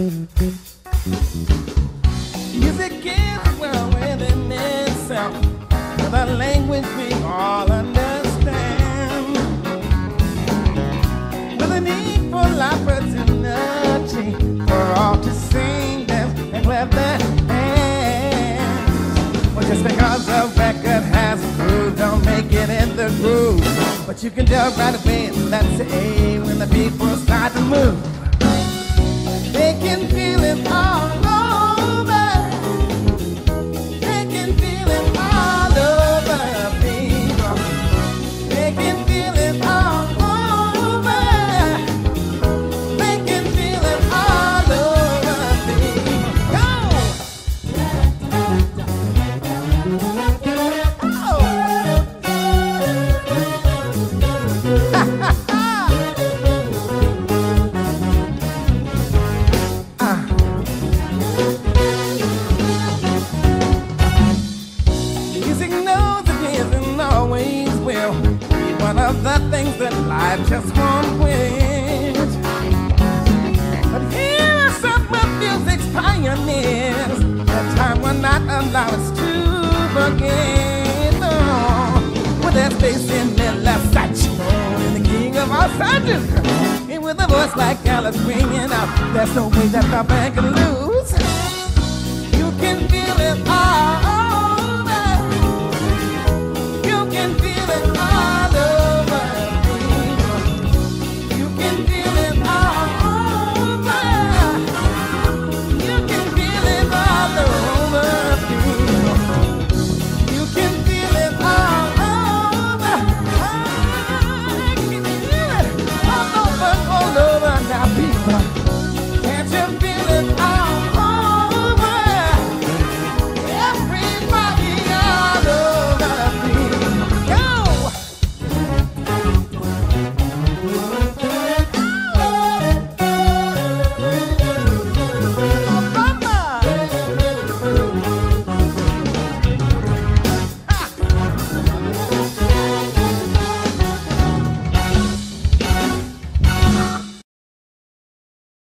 Music is well within itself, a language we all understand. With an equal opportunity for all to sing, dance, and clap their hands. Well, just because a record has a groove, don't make it in the groove. But you can tell right away, let's say, when the people start to move. One of the things that life just won't quit. But here are some of music's pioneers that time will not allow us to forget. Oh, no, with that bass in Miller Satchmo and the king of all sergeants, and with a voice like Alice ringing out, there's no way that the band can lose.